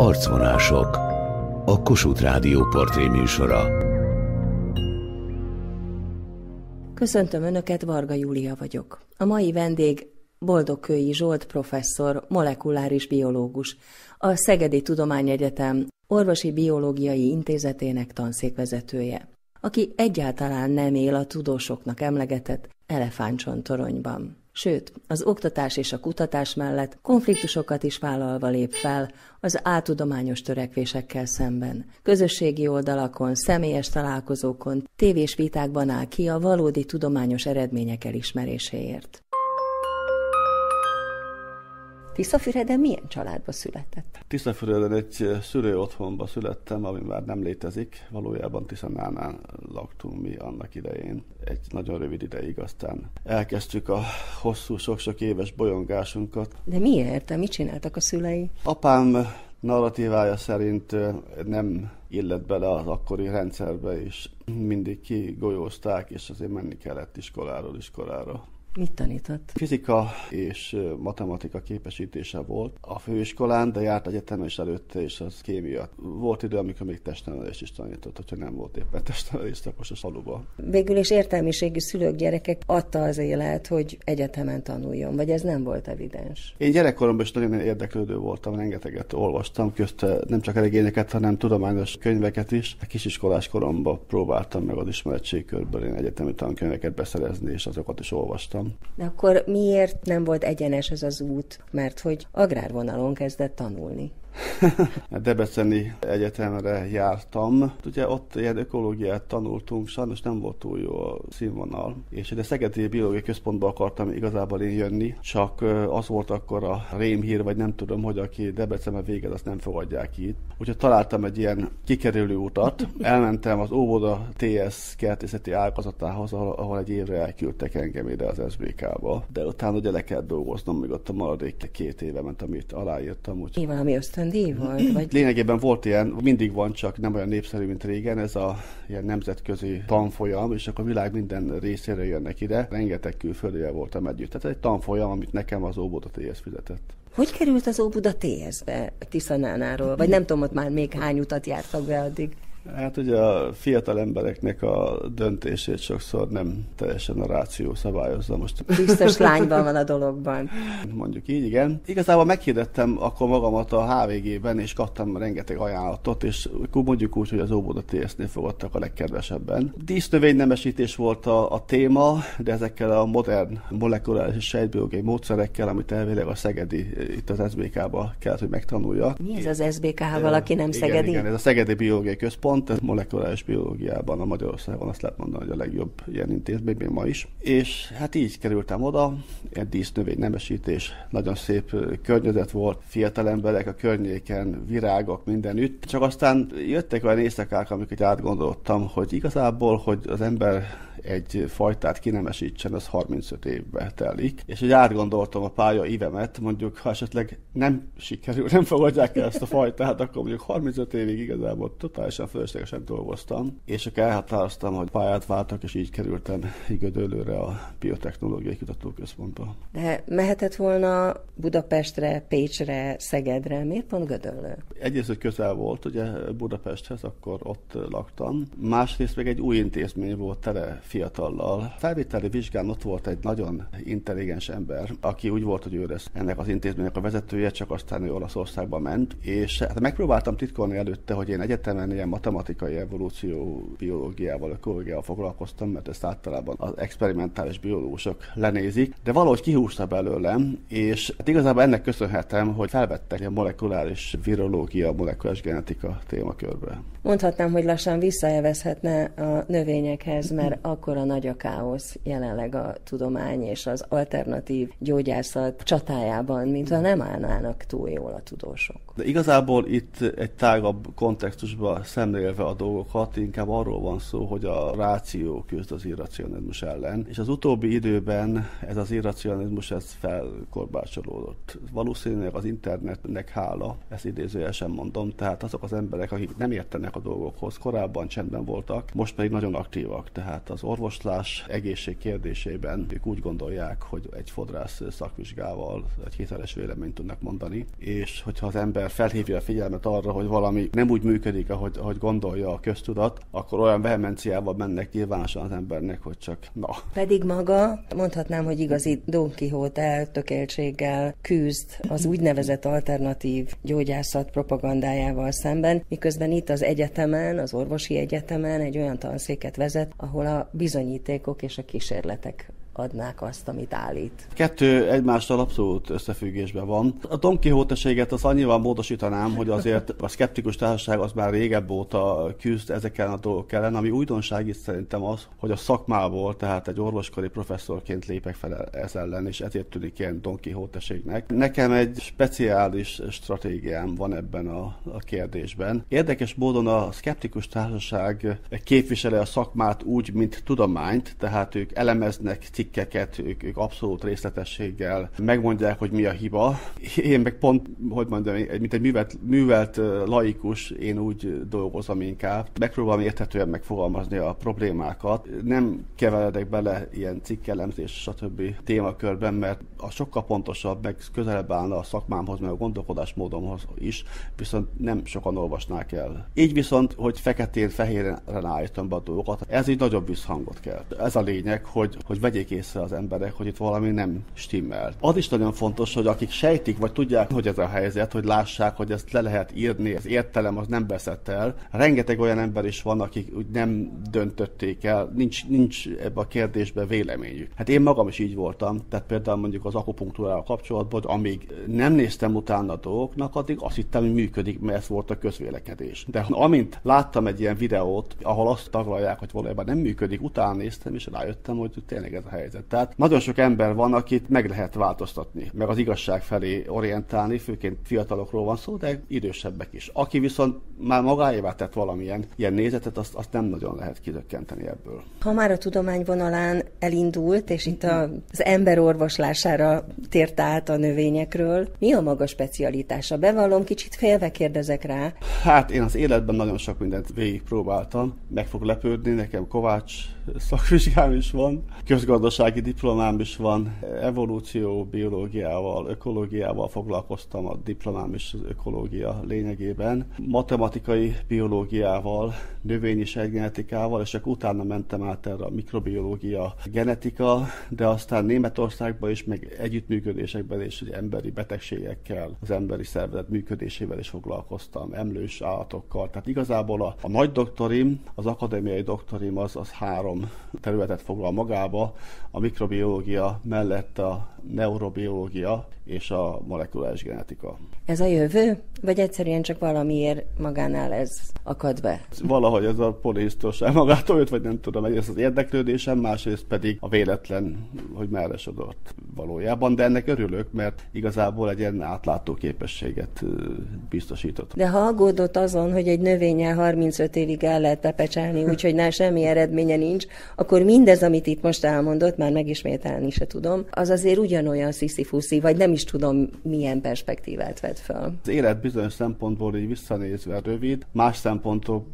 Arcvonások. A Kossuth Rádió portréműsora. Köszöntöm Önöket, Varga Júlia vagyok. A mai vendég Boldogkői Zsolt professzor, molekuláris biológus, a Szegedi Tudományegyetem Orvosi Biológiai Intézetének tanszékvezetője, aki egyáltalán nem él a tudósoknak emlegetett elefántcsontoronyban. Sőt, az oktatás és a kutatás mellett konfliktusokat is vállalva lép fel az áltudományos törekvésekkel szemben. Közösségi oldalakon, személyes találkozókon, tévés vitákban áll ki a valódi tudományos eredmények elismeréséért. Tiszafüreden milyen családba született? Tiszafüreden egy szülő otthonba születtem, ami már nem létezik. Valójában Tiszanánál laktunk mi annak idején. Egy nagyon rövid ideig aztán elkezdtük a hosszú, sok-sok éves bolyongásunkat. De miért? Mit csináltak a szülei? Apám narratívája szerint nem illet bele az akkori rendszerbe, és mindig kigolyózták, és azért menni kellett iskoláról iskolára. Mit tanított? Fizika és matematika képesítése volt a főiskolán, de járt egyetemen is előtte, és az kémia. Volt idő, amikor még testnevelést is tanított, hogyha nem volt éppen testnevelés, akkor a saluba. Végül is értelmiségű szülők gyerekek adta az élet, hogy egyetemen tanuljon, vagy ez nem volt evidens? Én gyerekkoromban is nagyon érdeklődő voltam, rengeteget olvastam, közte nem csak regényeket, hanem tudományos könyveket is. A kisiskolás koromban próbáltam meg az ismeretségkörből én egyetemi tankönyveket beszerezni, és azokat is olvastam voltam. De akkor miért nem volt egyenes ez az út? Mert hogy agrárvonalon kezdett tanulni. Debreceni Egyetemre jártam. Ugye ott ilyen ökológiát tanultunk, sajnos nem volt túl jó a színvonal. És de Szegedi Biológiai Központba akartam igazából én jönni, csak az volt akkor a rémhír, vagy nem tudom, hogy aki Debrecenbe végez, azt nem fogadják itt. Úgyhogy találtam egy ilyen kikerülő utat, elmentem az Óvoda TS kertészeti ágazatához, ahol, ahol egy évre elküldtek engem ide az SBK-ba. De utána ugye le kellett dolgoznom, még ott a maradék két éve ment, amit aláírtam. Úgy. Mi valami ösztöndíj volt? Vagy... Lényegében volt ilyen, mindig van, csak nem olyan népszerű, mint régen, ez a ilyen nemzetközi tanfolyam, és akkor a világ minden részére jönnek ide. Rengeteg külföldivel voltam együtt. Tehát egy tanfolyam, amit nekem az Óbuda TS fizetett. Hogy került az Óbuda TS-be Tiszanánáról? Vagy nem tudom, ott már még hány utat jártak be addig? Hát ugye a fiatal embereknek a döntését sokszor nem teljesen a ráció szabályozza most. Biztos lányban van a dologban. Mondjuk így, igen. Igazából meghirdettem akkor magamat a HVG-ben, és kaptam rengeteg ajánlatot, és mondjuk úgy, hogy az Óboda TS-nél fogadtak a legkedvesebben. Dísznövénynemesítés volt a, a téma, de ezekkel a modern molekuláris és sejtbiológiai módszerekkel, amit elvileg a Szegedi itt az SBK-ba kellett, hogy megtanulja. Mi ez az SBK, ha valaki nem igen, Szegedi? Igen, ez a Szegedi Biológiai Központ pont, ez molekuláris biológiában a Magyarországon azt lehet mondani, hogy a legjobb ilyen intézmény még ma is. És hát így kerültem oda, egy dísznövény nemesítés, nagyon szép környezet volt, fiatal emberek a környéken, virágok mindenütt. Csak aztán jöttek olyan éjszakák, amiket átgondoltam, hogy igazából, hogy az ember egy fajtát kinemesítsen, az 35 évbe telik. És hogy átgondoltam a pálya ívemet, mondjuk, ha esetleg nem sikerül, nem fogadják el ezt a fajtát, akkor mondjuk 35 évig igazából totálisan fölöslegesen dolgoztam. És akkor elhatároztam, hogy pályát váltak, és így kerültem Igödölőre a Biotechnológiai Kutatóközpontba. De mehetett volna Budapestre, Pécsre, Szegedre, miért pont Gödöllő? Egyrészt, hogy közel volt ugye Budapesthez, akkor ott laktam. Másrészt meg egy új intézmény volt, tele fiatallal. Felvételi vizsgán ott volt egy nagyon intelligens ember, aki úgy volt, hogy ő lesz ennek az intézménynek a vezetője, csak aztán ő Olaszországba ment, és hát megpróbáltam titkolni előtte, hogy én egyetemen ilyen matematikai evolúció biológiával, ökológiával foglalkoztam, mert ezt általában az experimentális biológusok lenézik, de valahogy kihúzta belőlem, és hát igazából ennek köszönhetem, hogy felvettek a molekuláris virológia, molekuláris genetika témakörbe. Mondhatnám, hogy lassan visszaelvezhetne a növényekhez, mert akkor a nagy a káosz jelenleg a tudomány és az alternatív gyógyászat csatájában, mintha nem állnának túl jól a tudósok. De igazából itt egy tágabb kontextusban szemlélve a dolgokat, inkább arról van szó, hogy a ráció küzd az irracionalizmus ellen, és az utóbbi időben ez az irracionalizmus ez felkorbácsolódott. Valószínűleg az internetnek hála, ezt idézőjelesen mondom, tehát azok az emberek, akik nem értenek a dolgokhoz, korábban csendben voltak, most pedig nagyon aktívak, tehát az orvoslás egészség kérdésében ők úgy gondolják, hogy egy fodrász szakvizsgával egy hiteles véleményt tudnak mondani, és hogyha az ember felhívja a figyelmet arra, hogy valami nem úgy működik, ahogy, ahogy gondolja a köztudat, akkor olyan vehemenciával mennek nyilvánosan az embernek, hogy csak na. Pedig maga, mondhatnám, hogy igazi Don Quixote eltökéltséggel küzd az úgynevezett alternatív gyógyászat propagandájával szemben, miközben itt az egyetemen, az orvosi egyetemen egy olyan tanszéket vezet, ahol a bizonyítékok és a kísérletek adnák azt, amit állít. Kettő egymással abszolút összefüggésben van. A Don Quixote-séget az annyival módosítanám, hogy azért a szkeptikus társaság az már régebb óta küzd ezeken a dolgok ellen, ami újdonság is szerintem az, hogy a szakmából, tehát egy orvoskari professzorként lépek fel ez ellen, és ezért tűnik ilyen Don Quixote-ségnek. Nekem egy speciális stratégiám van ebben a, a kérdésben. Érdekes módon a szkeptikus társaság képviseli a szakmát úgy, mint tudományt, tehát ők elemeznek cikkeket, ők, ők abszolút részletességgel megmondják, hogy mi a hiba. Én meg pont, hogy mondjam, mint egy művelt, művelt laikus, én úgy dolgozom inkább. Megpróbálom érthetően megfogalmazni a problémákat. Nem keveredek bele ilyen cikkelemzés, stb. témakörben, mert a sokkal pontosabb, meg közelebb állna a szakmámhoz, meg a gondolkodásmódomhoz is, viszont nem sokan olvasnák el. Így viszont, hogy feketén-fehéren állítom be a dolgokat, ez így nagyobb visszhangot kell. Ez a lényeg, hogy, hogy vegyék észre az emberek, hogy itt valami nem stimmel. Az is nagyon fontos, hogy akik sejtik, vagy tudják, hogy ez a helyzet, hogy lássák, hogy ezt le lehet írni, az értelem az nem beszett el. Rengeteg olyan ember is van, akik úgy nem döntötték el, nincs, nincs ebbe a kérdésbe véleményük. Hát én magam is így voltam, tehát például mondjuk az akupunktúrával kapcsolatban, hogy amíg nem néztem utána a dolgoknak, addig azt hittem, hogy működik, mert ez volt a közvélekedés. De amint láttam egy ilyen videót, ahol azt taglalják, hogy valójában nem működik, utána néztem, és rájöttem, hogy tényleg ez a helyzet. Tehát nagyon sok ember van, akit meg lehet változtatni, meg az igazság felé orientálni, főként fiatalokról van szó, de idősebbek is. Aki viszont már magáévá tett valamilyen ilyen nézetet, azt, azt nem nagyon lehet kizökkenteni ebből. Ha már a tudomány vonalán elindult, és itt az ember orvoslására tért át a növényekről, mi a maga specialitása? Bevallom, kicsit félve kérdezek rá. Hát én az életben nagyon sok mindent végigpróbáltam. Meg fog lepődni, nekem Kovács szakvizsgám is van, közgazdasági diplomám is van, evolúció, biológiával, ökológiával foglalkoztam, a diplomám is az ökológia lényegében, matematikai biológiával, növényi genetikával, és akkor utána mentem át erre a mikrobiológia, genetika, de aztán Németországban is, meg együttműködésekben és hogy emberi betegségekkel, az emberi szervezet működésével is foglalkoztam, emlős állatokkal. Tehát igazából a, a nagy doktorim, az akadémiai doktorim az, az három területet foglal magába, a mikrobiológia mellett a neurobiológia és a molekuláris genetika. Ez a jövő? Vagy egyszerűen csak valamiért magánál ez akad be? Valahogy ez a polihisztóság magától jött, vagy nem tudom, egyrészt az érdeklődésem, másrészt pedig a véletlen, hogy merre sodort valójában, de ennek örülök, mert igazából egy ilyen átlátó képességet biztosított. De ha aggódott azon, hogy egy növényel 35 évig el lehet pepecselni, úgyhogy nál semmi eredménye nincs, akkor mindez, amit itt most elmondott, már megismételni se tudom, az azért ugyanolyan sziszi vagy nem is tudom, milyen perspektívát vet fel. Az élet bizonyos szempontból így visszanézve rövid, más szempontból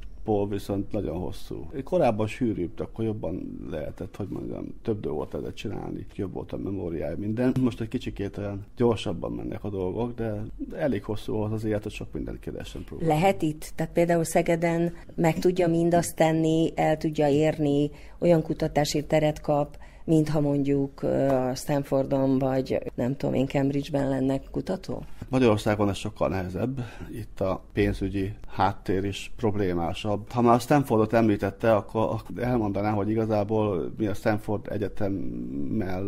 viszont nagyon hosszú. Korábban sűrűbb, akkor jobban lehetett, hogy mondjam, több dolgot lehetett csinálni, jobb volt a memóriája minden. Most egy kicsikét olyan gyorsabban mennek a dolgok, de elég hosszú volt az élet, hogy sok mindent kérdésen próbál. Lehet itt? Tehát például Szegeden meg tudja mindazt tenni, el tudja érni, olyan kutatási teret kap, mintha mondjuk a Stanfordon vagy nem tudom én Cambridge-ben lenne kutató? Magyarországon ez sokkal nehezebb. Itt a pénzügyi háttér is problémásabb. Ha már a Stanfordot említette, akkor elmondanám, hogy igazából mi a Stanford Egyetemmel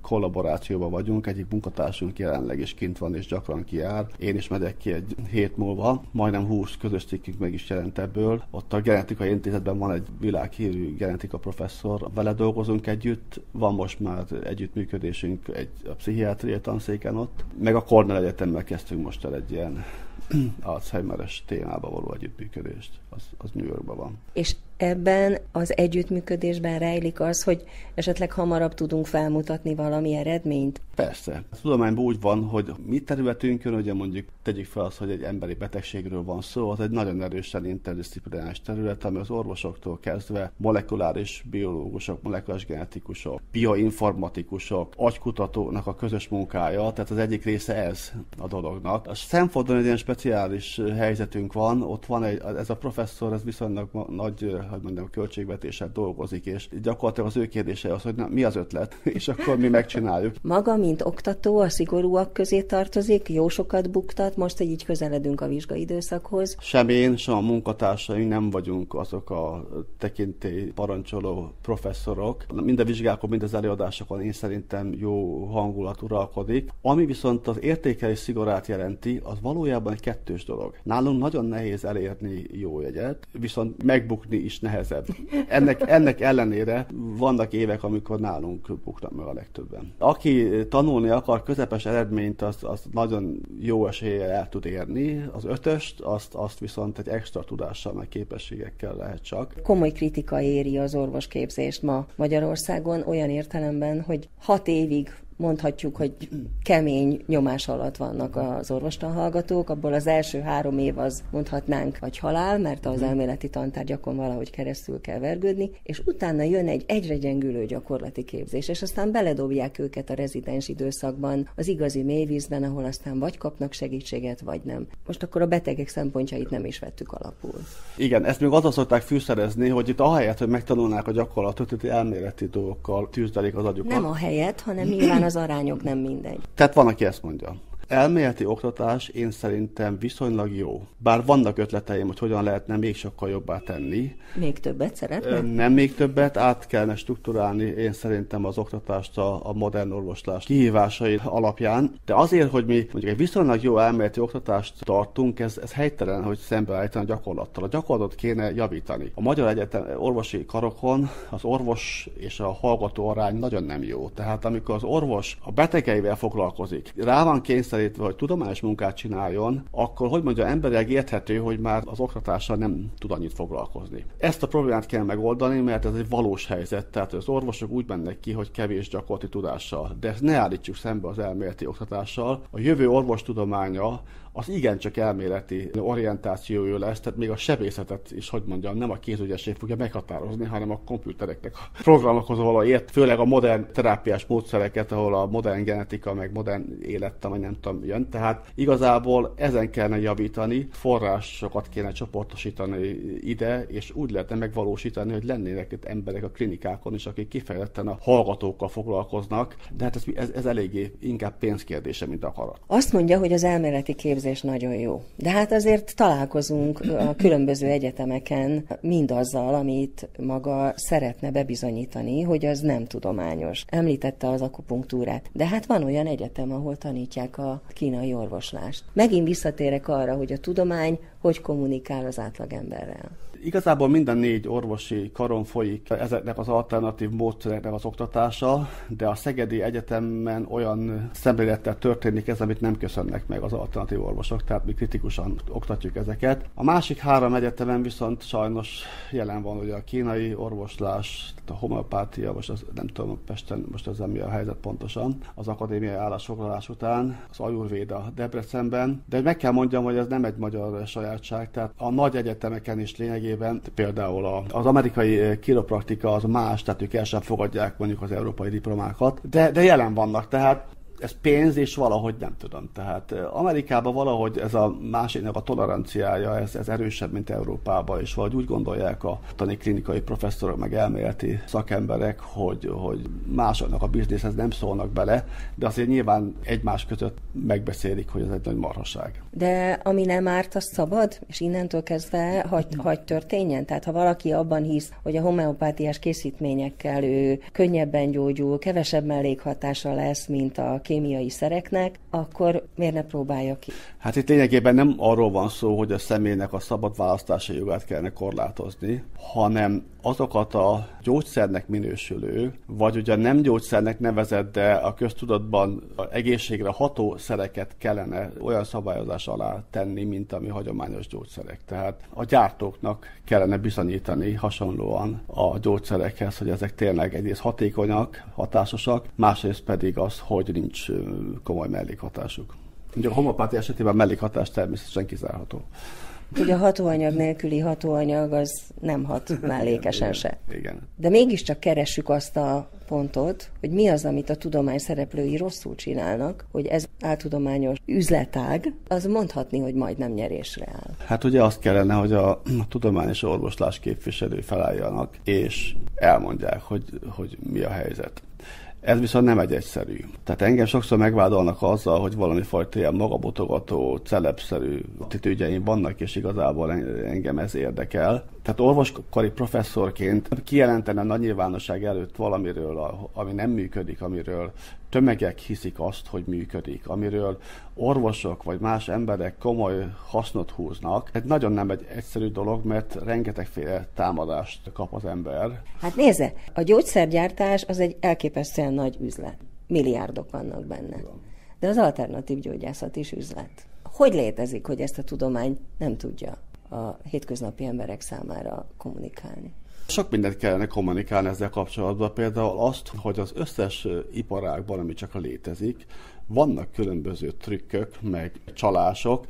kollaborációban vagyunk. Egyik munkatársunk jelenleg is kint van és gyakran kijár. Én is megyek ki egy hét múlva. Majdnem 20 közös cikkünk meg is jelent ebből. Ott a genetikai intézetben van egy világhírű genetika professzor. Vele dolgozunk együtt. Van most már együttműködésünk egy a pszichiátria tanszéken ott. Meg a Cornell Egyetem figyelemmel kezdtünk most el egy ilyen Alzheimeres témába való együttműködést. Az, az New Yorkban van. És ebben az együttműködésben rejlik az, hogy esetleg hamarabb tudunk felmutatni valami eredményt? Persze. A tudományban úgy van, hogy mi területünkön, ugye mondjuk tegyük fel azt, hogy egy emberi betegségről van szó, az egy nagyon erősen interdisziplináris terület, ami az orvosoktól kezdve molekuláris biológusok, molekuláris genetikusok, bioinformatikusok, agykutatónak a közös munkája, tehát az egyik része ez a dolognak. A Stanfordon egy ilyen speciális helyzetünk van, ott van egy, ez a professzor, ez viszonylag nagy hogy mondjam, költségvetéssel dolgozik, és gyakorlatilag az ő kérdése az, hogy na, mi az ötlet, és akkor mi megcsináljuk. Maga, mint oktató, a szigorúak közé tartozik, jó sokat buktat, most, hogy így közeledünk a vizsgaidőszakhoz. Sem én, sem a munkatársaim nem vagyunk azok a tekintély parancsoló professzorok. Mind a vizsgákon, mind az előadásokon én szerintem jó hangulat uralkodik. Ami viszont az értékelés szigorát jelenti, az valójában egy kettős dolog. Nálunk nagyon nehéz elérni jó jegyet, viszont megbukni is nehezebb. Ennek, ennek ellenére vannak évek, amikor nálunk buknak meg a legtöbben. Aki tanulni akar közepes eredményt, az, az nagyon jó esélye el tud érni. Az ötöst, azt, azt viszont egy extra tudással, meg képességekkel lehet csak. Komoly kritika éri az orvosképzést ma Magyarországon olyan értelemben, hogy hat évig mondhatjuk, hogy kemény nyomás alatt vannak az orvostanhallgatók, abból az első három év az mondhatnánk vagy halál, mert az elméleti tantárgyakon valahogy keresztül kell vergődni, és utána jön egy egyre gyengülő gyakorlati képzés, és aztán beledobják őket a rezidens időszakban, az igazi mélyvízben, ahol aztán vagy kapnak segítséget, vagy nem. Most akkor a betegek szempontjait nem is vettük alapul. Igen, ezt még azzal szokták fűszerezni, hogy itt ahelyett, hogy megtanulnák a gyakorlatot, itt elméleti dolgokkal tűzdelik az agyukat. Nem a helyet, hanem nyilván az arányok nem mindegy. Tehát van, aki ezt mondja. Elméleti oktatás én szerintem viszonylag jó. Bár vannak ötleteim, hogy hogyan lehetne még sokkal jobbá tenni. Még többet szeretne? Nem még többet, át kellene strukturálni én szerintem az oktatást a, a modern orvoslás kihívásai alapján. De azért, hogy mi mondjuk egy viszonylag jó elméleti oktatást tartunk, ez, ez helytelen, hogy szembeállítani a gyakorlattal. A gyakorlatot kéne javítani. A Magyar Egyetem orvosi karokon az orvos és a hallgató arány nagyon nem jó. Tehát amikor az orvos a betegeivel foglalkozik, rá van kényszer kényszerítve, hogy tudományos munkát csináljon, akkor hogy mondja, emberileg érthető, hogy már az oktatással nem tud annyit foglalkozni. Ezt a problémát kell megoldani, mert ez egy valós helyzet. Tehát az orvosok úgy mennek ki, hogy kevés gyakorlati tudással. De ezt ne állítsuk szembe az elméleti oktatással. A jövő orvostudománya az igencsak elméleti orientációja lesz, tehát még a sebészetet is, hogy mondjam, nem a kézügyesség fogja meghatározni, hanem a komputereknek a programokhoz való ért, főleg a modern terápiás módszereket, ahol a modern genetika, meg modern élettem, vagy nem tudom, jön. Tehát igazából ezen kellene javítani, forrásokat kéne csoportosítani ide, és úgy lehetne megvalósítani, hogy lennének itt emberek a klinikákon is, akik kifejezetten a hallgatókkal foglalkoznak, de hát ez, ez, ez eléggé inkább pénzkérdése, mint akarat. Azt mondja, hogy az elméleti képzés képzés nagyon jó. De hát azért találkozunk a különböző egyetemeken mindazzal, amit maga szeretne bebizonyítani, hogy az nem tudományos. Említette az akupunktúrát. De hát van olyan egyetem, ahol tanítják a kínai orvoslást. Megint visszatérek arra, hogy a tudomány hogy kommunikál az átlagemberrel. Igazából minden négy orvosi karon folyik ezeknek az alternatív módszereknek az oktatása, de a Szegedi Egyetemen olyan szemlélettel történik ez, amit nem köszönnek meg az alternatív orvosok, tehát mi kritikusan oktatjuk ezeket. A másik három egyetemen viszont sajnos jelen van ugye a kínai orvoslás, a homeopátia, most az, nem tudom Pesten most ez mi a helyzet pontosan, az akadémiai állásfoglalás után, az Ajurvéda Debrecenben, de meg kell mondjam, hogy ez nem egy magyar sajátság, tehát a nagy egyetemeken is lényegében esetében például az amerikai eh, kiropraktika az más, tehát ők el sem fogadják mondjuk az európai diplomákat, de, de jelen vannak, tehát ez pénz, és valahogy nem tudom. Tehát Amerikában valahogy ez a másiknak a toleranciája, ez, ez erősebb, mint Európában, és valahogy úgy gondolják a tani klinikai professzorok, meg elméleti szakemberek, hogy, hogy másoknak a bizniszhez nem szólnak bele, de azért nyilván egymás között megbeszélik, hogy ez egy nagy marhaság. De ami nem árt, az szabad, és innentől kezdve hagy, hagy történjen? Tehát ha valaki abban hisz, hogy a homeopátiás készítményekkel ő könnyebben gyógyul, kevesebb mellékhatása lesz, mint a kémiai szereknek, akkor miért ne próbálja ki? Hát itt lényegében nem arról van szó, hogy a személynek a szabad választási jogát kellene korlátozni, hanem azokat a gyógyszernek minősülő, vagy ugye nem gyógyszernek nevezett, de a köztudatban a egészségre ható szereket kellene olyan szabályozás alá tenni, mint ami hagyományos gyógyszerek. Tehát a gyártóknak kellene bizonyítani hasonlóan a gyógyszerekhez, hogy ezek tényleg egyrészt hatékonyak, hatásosak, másrészt pedig az, hogy nincs komoly mellékhatásuk. Ugye a homopátia esetében mellékhatás természetesen kizárható. Hogy a hatóanyag nélküli hatóanyag az nem hat mellékesen igen, se. Igen. De mégiscsak keressük azt a pontot, hogy mi az, amit a tudomány szereplői rosszul csinálnak, hogy ez áltudományos üzletág, az mondhatni, hogy majdnem nyerésre áll. Hát ugye azt kellene, hogy a, a tudományos orvoslás képviselői felálljanak, és elmondják, hogy, hogy mi a helyzet. Ez viszont nem egy egyszerű. Tehát engem sokszor megvádolnak azzal, hogy valami fajta ilyen magabotogató, celebszerű attitűdjeim vannak, és igazából engem ez érdekel. Tehát orvoskari professzorként kijelentene a nagy nyilvánosság előtt valamiről, ami nem működik, amiről tömegek hiszik azt, hogy működik, amiről orvosok vagy más emberek komoly hasznot húznak. Ez nagyon nem egy egyszerű dolog, mert rengetegféle támadást kap az ember. Hát nézze, a gyógyszergyártás az egy elképesztően nagy üzlet. Milliárdok vannak benne. De az alternatív gyógyászat is üzlet. Hogy létezik, hogy ezt a tudomány nem tudja a hétköznapi emberek számára kommunikálni? Sok mindent kellene kommunikálni ezzel kapcsolatban, például azt, hogy az összes iparágban, ami csak a létezik, vannak különböző trükkök, meg csalások,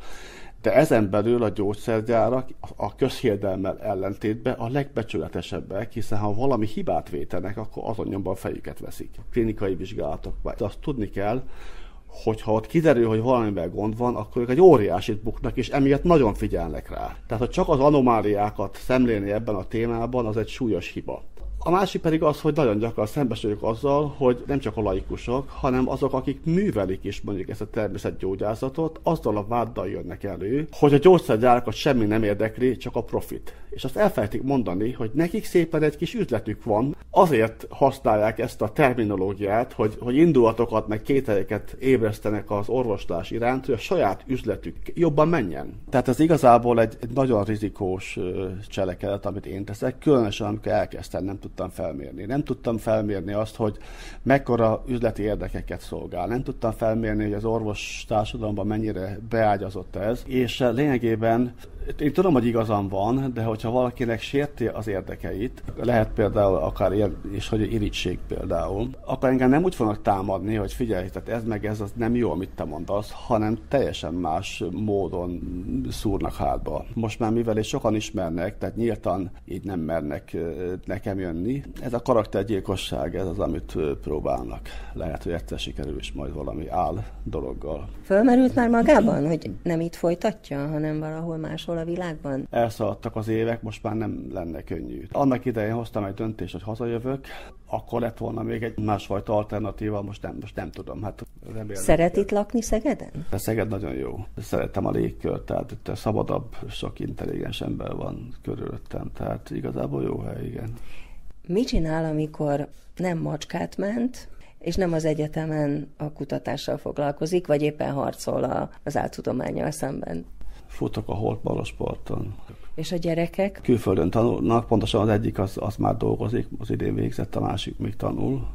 de ezen belül a gyógyszergyárak a közhiedelmel ellentétben a legbecsületesebbek, hiszen ha valami hibát vétenek, akkor azon nyomban fejüket veszik. Klinikai vizsgálatok. De azt tudni kell, hogyha ott kiderül, hogy valamivel gond van, akkor ők egy óriásit buknak, és emiatt nagyon figyelnek rá. Tehát, ha csak az anomáliákat szemlélni ebben a témában, az egy súlyos hiba. A másik pedig az, hogy nagyon gyakran szembesülök azzal, hogy nem csak a laikusok, hanem azok, akik művelik is mondjuk ezt a természetgyógyászatot, azzal a váddal jönnek elő, hogy a gyógyszergyárakat semmi nem érdekli, csak a profit. És azt elfelejtik mondani, hogy nekik szépen egy kis üzletük van, azért használják ezt a terminológiát, hogy, hogy indulatokat, meg kételyeket ébresztenek az orvoslás iránt, hogy a saját üzletük jobban menjen. Tehát ez igazából egy, egy nagyon rizikós cselekedet, amit én teszek, különösen amikor elkezdtem, nem tudtam felmérni. Nem tudtam felmérni azt, hogy mekkora üzleti érdekeket szolgál. Nem tudtam felmérni, hogy az orvos társadalomban mennyire beágyazott ez, és lényegében én tudom, hogy igazam van, de hogyha valakinek sérti az érdekeit, lehet például akár ilyen, és hogy irítség például, akkor engem nem úgy fognak támadni, hogy figyelj, tehát ez meg ez az nem jó, amit te mondasz, hanem teljesen más módon szúrnak hátba. Most már mivel és sokan ismernek, tehát nyíltan így nem mernek nekem jönni. Ez a karaktergyilkosság, ez az, amit próbálnak. Lehet, hogy egyszer sikerül is majd valami áll dologgal. Fölmerült már magában, hogy nem itt folytatja, hanem valahol máshol a világban? Elszaladtak az évek, most már nem lenne könnyű. Annak idején hoztam egy döntést, hogy hazajövök, akkor lett volna még egy másfajta alternatíva, most nem, most nem tudom. Hát remélem, Szeret itt lakni Szegeden? A Szeged nagyon jó. Szeretem a légkört, tehát itt szabadabb, sok intelligens ember van körülöttem, tehát igazából jó hely, igen. Mit csinál, amikor nem macskát ment, és nem az egyetemen a kutatással foglalkozik, vagy éppen harcol az áltudományjal szemben? Futok a Holt sporton. És a gyerekek? Külföldön tanulnak, pontosan az egyik az, az már dolgozik, az idén végzett, a másik még tanul.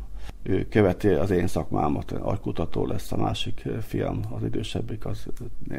Ő követi az én szakmámat, agykutató lesz a másik fiam, az idősebbik, az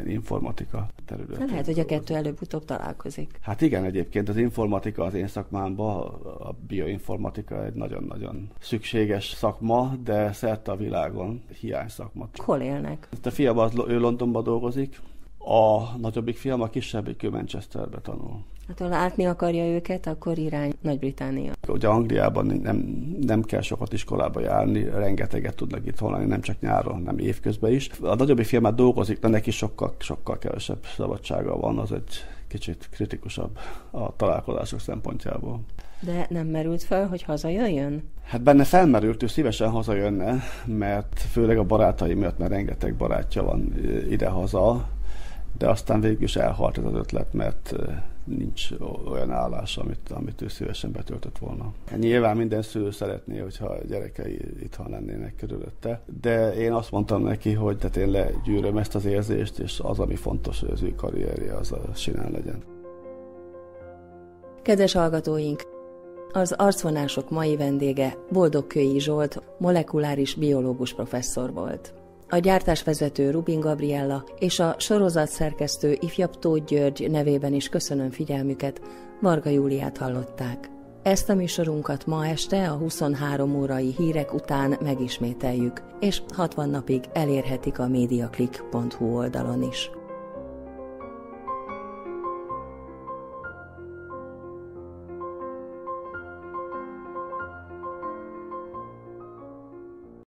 informatika terület. Lehet, hogy a kettő előbb-utóbb találkozik. Hát igen, egyébként az informatika az én szakmámban, a bioinformatika egy nagyon-nagyon szükséges szakma, de szerte a világon hiány szakma. Hol élnek? A fiam az, ő Londonban dolgozik, a nagyobbik fiam, a kisebbik ő Manchesterbe tanul. Hát ha látni akarja őket, akkor irány Nagy-Britannia. Ugye Angliában nem, nem kell sokat iskolába járni, rengeteget tudnak itt holni, nem csak nyáron, hanem évközben is. A nagyobbik fiam már dolgozik, de neki sokkal, sokkal kevesebb szabadsága van, az egy kicsit kritikusabb a találkozások szempontjából. De nem merült fel, hogy hazajöjjön? Hát benne felmerült, ő szívesen hazajönne, mert főleg a barátai miatt, mert rengeteg barátja van ide-haza, de aztán végül is elhalt ez az ötlet, mert nincs olyan állás, amit, amit ő szívesen betöltött volna. Nyilván minden szülő szeretné, hogyha a gyerekei itthon lennének körülötte, de én azt mondtam neki, hogy tehát én legyűröm ezt az érzést, és az, ami fontos, hogy az ő karrierje az a sinán legyen. Kedves hallgatóink! Az arcvonások mai vendége Boldogkői Zsolt, molekuláris biológus professzor volt. A gyártásvezető Rubin Gabriella és a sorozat szerkesztő ifjabb Tóth György nevében is köszönöm figyelmüket, Varga Júliát hallották. Ezt a műsorunkat ma este a 23 órai hírek után megismételjük, és 60 napig elérhetik a mediaclick.hu oldalon is.